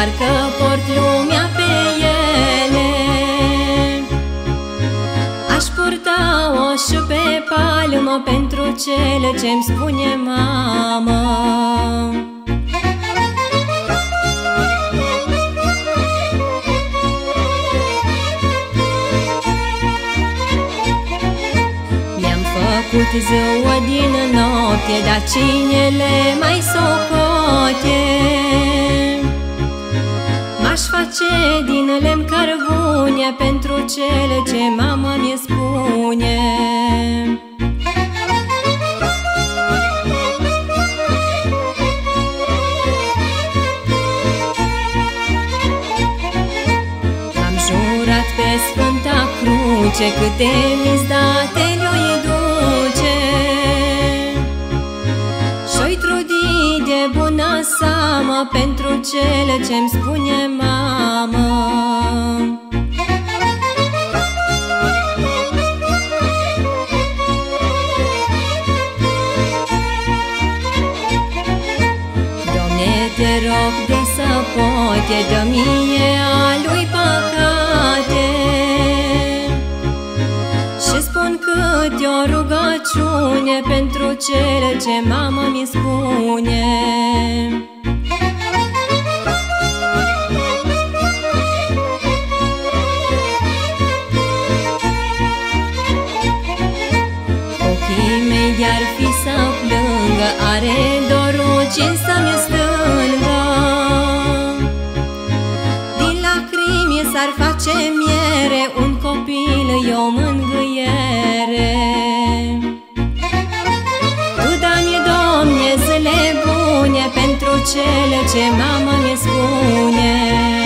Parcă port lumea pe ele Aș purta-o pe palmă Pentru cele ce-mi spune mama făcut ziua din noapte Dar cine le mai socote? M-aș face din lemn cărbune pentru cele ce mama mi spune. Am jurat pe Sfânta Cruce câte mizdate le-o bună seamă pentru cele ce-mi spune mama Doamne, te rog de să poate dă mie cât e o rugăciune pentru cele ce mama mi spune. Ochii mei de-ar fi să plângă Are dorul ce să-mi stângă. Din lacrimi s-ar face miere Un copil e o mângâiere cele ce mama mi spune